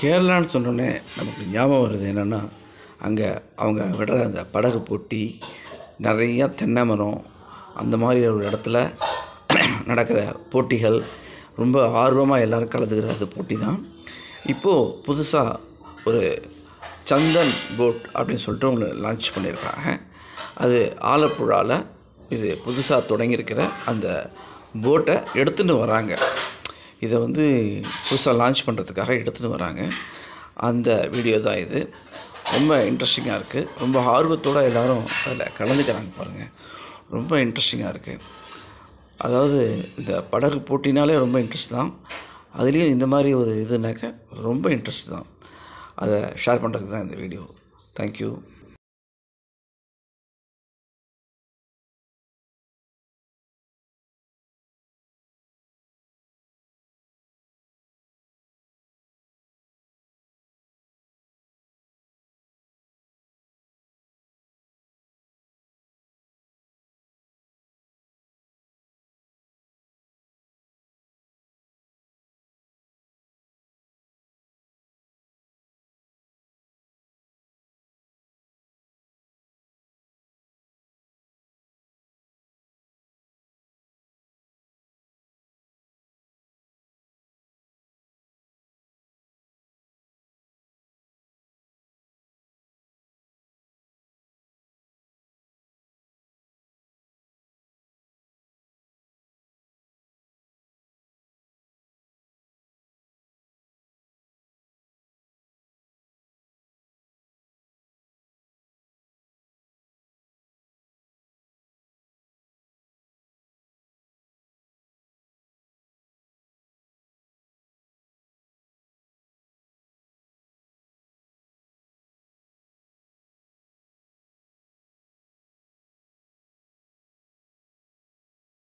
கேரளான்னு சொன்னோடனே நமக்கு ஞாபகம் வருது என்னென்னா அங்கே அவங்க விடுற அந்த படகு போட்டி நிறையா தென்னை மரம் அந்த மாதிரி ஒரு இடத்துல நடக்கிற போட்டிகள் ரொம்ப ஆர்வமாக எல்லோரும் கலந்துக்கிற அந்த போட்டி தான் இப்போது புதுசாக ஒரு சந்தன் போட் அப்படின்னு சொல்லிட்டு ஒன்று லான்ச் பண்ணியிருக்காங்க. அது ஆலப்புழாவில் இது புதுசாக தொடங்கியிருக்கிற அந்த போட்டை எடுத்துன்னு வராங்க. இதை வந்து புதுசாக லான்ச் பண்ணுறதுக்காக எடுத்துகிட்டு வராங்க. அந்த வீடியோ தான் இது. ரொம்ப இன்ட்ரெஸ்டிங்காக இருக்குது ரொம்ப ஆர்வத்தோடு எல்லோரும் அதில் கலந்துக்கிறாங்க பாருங்கள் ரொம்ப இன்ட்ரெஸ்டிங்காக இருக்குது அதாவது இந்த படகு போட்டினாலே ரொம்ப இன்ட்ரெஸ்ட் தான். அதுலேயும் இந்த மாதிரி ஒரு இதுனாக்க ரொம்ப இன்ட்ரெஸ்ட் தான். அதை ஷேர் பண்ணுறதுக்கு தான் இந்த வீடியோ தேங்க்யூ